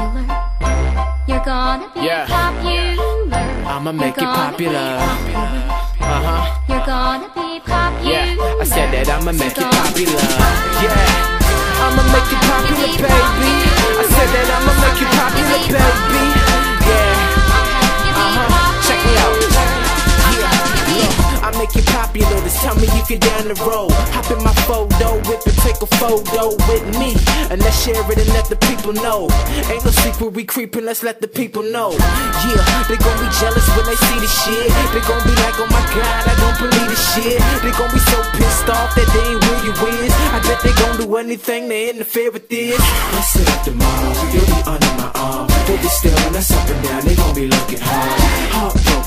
popular. You're gonna be Yeah. popular. I'ma make it popular. popular. Uh huh. You're gonna be popular. Yeah, I said that I'ma make it You're gonna be popular. Popular. Just tell me you're down the road. Hop in my photo, whip and take a photo with me. And let's share it and let the people know. Ain't no secret we creeping, let's let the people know. Yeah, they gon' be jealous when they see the shit. They gon' be like, oh my god, I don't believe the shit. They gon' be so pissed off that they ain't where you is. I bet they gon' do anything to interfere with this. I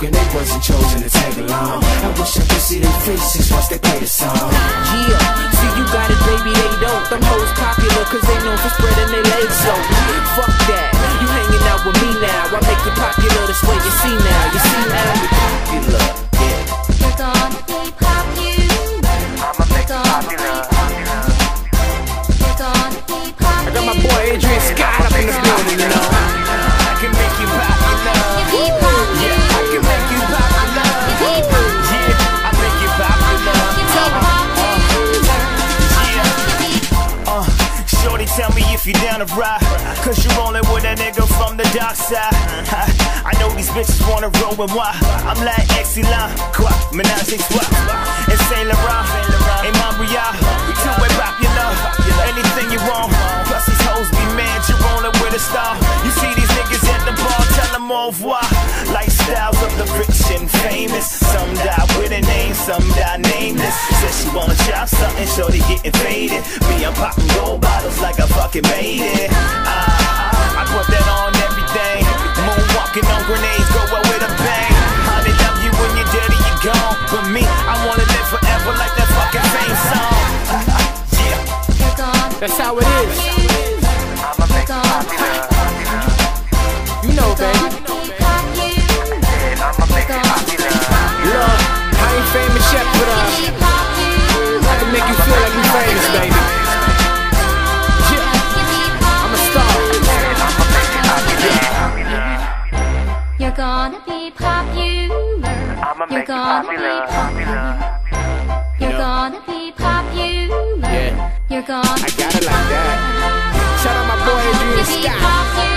Heartbroken, they wasn't chosen to tag along. I wish I could see their faces once they play the song. Yeah, see you got it, baby, they don't. Them hoes popular, cause they known for spreading their if you down to ride. Cause you rolling with a nigga from the dark side. I know these bitches wanna roll with moi. I'm like excellent, quoi, menage a trois. And Saint Laurent, and Montreal. Too way popular, anything you want. Plus these hoes be mad, you rolling with a star. You see these niggas at the bar, tell them au revoir. Lifestyles of the rich and famous. Some die with a name, some die nameless. Said she wanna try something, shorty getting faded. Me, I'm popping gold bottles like I fucking made it. Ah, I put that on everything. Moonwalking on grenades, go out with a bang. How they love you when you're dead and you're gone. But me, I wanna live forever like that fucking song. yeah. You're gonna That's how it is. Gonna be popular. I'ma You're make gonna be popular. popular. You're know. gonna be popular. Yeah. You're gonna I got it like that. Shout out my boy Adrian be Scott. popular.